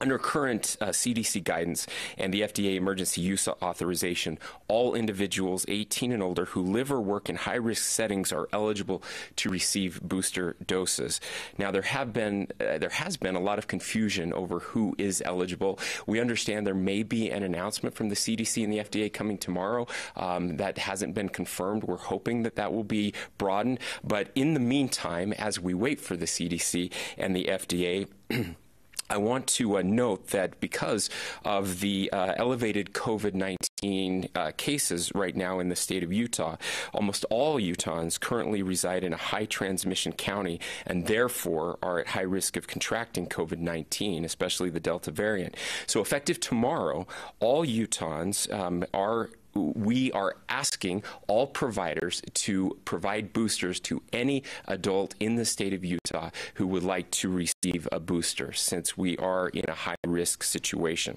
Under current uh, CDC guidance and the FDA emergency use authorization, all individuals 18 and older who live or work in high risk settings are eligible to receive booster doses. Now, there have been uh, there has been a lot of confusion over who is eligible. We understand there may be an announcement from the CDC and the FDA coming tomorrow um, that hasn't been confirmed. We're hoping that that will be broadened. But in the meantime, as we wait for the CDC and the FDA. I want to uh, note that because of the uh, elevated COVID 19 uh, cases right now in the state of Utah, almost all Utahns currently reside in a high transmission county and therefore are at high risk of contracting COVID 19, especially the Delta variant. So, effective tomorrow, all Utahns um, are we are asking all providers to provide boosters to any adult in the state of Utah who would like to receive a booster since we are in a high risk situation.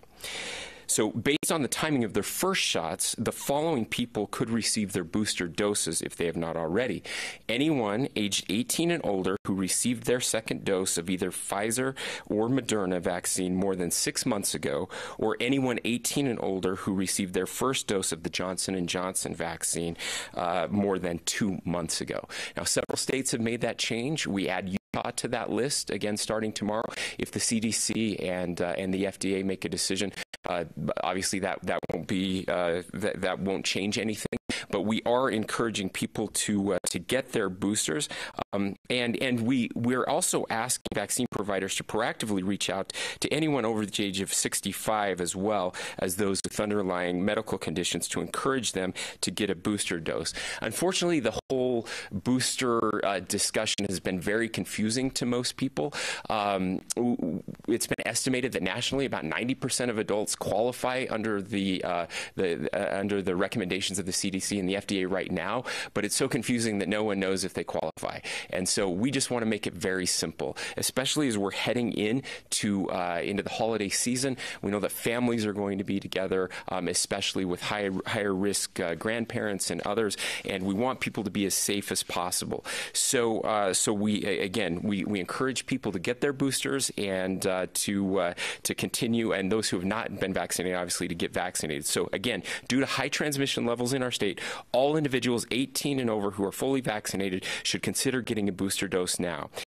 So, based on the timing of their first shots, the following people could receive their booster doses if they have not already. Anyone aged 18 and older who received their second dose of either Pfizer or Moderna vaccine more than six months ago, or anyone 18 and older who received their first dose of the Johnson & Johnson vaccine uh, more than two months ago. Now, several states have made that change. We add Utah to that list again starting tomorrow. If the CDC and uh, and the FDA make a decision uh, obviously, that that won't be uh, that that won't change anything. But we are encouraging people to uh, to get their boosters, um, and and we we're also asking vaccine providers to proactively reach out to anyone over the age of 65 as well as those with underlying medical conditions to encourage them to get a booster dose. Unfortunately, the whole booster uh, discussion has been very confusing to most people. Um, it's been estimated that nationally about 90% of adults qualify under the uh, the uh, under the recommendations of the CDC and the FDA right now, but it's so confusing that no one knows if they qualify. And so we just want to make it very simple, especially as we're heading in to uh, into the holiday season. We know that families are going to be together, um, especially with higher higher risk uh, grandparents and others, and we want people to be as safe as possible. So uh, so we again we, we encourage people to get their boosters and uh, to uh, to continue, and those who have not been vaccinated, obviously, to get vaccinated. So again, due to high transmission levels in our state, all individuals 18 and over who are fully vaccinated should consider getting a booster dose now.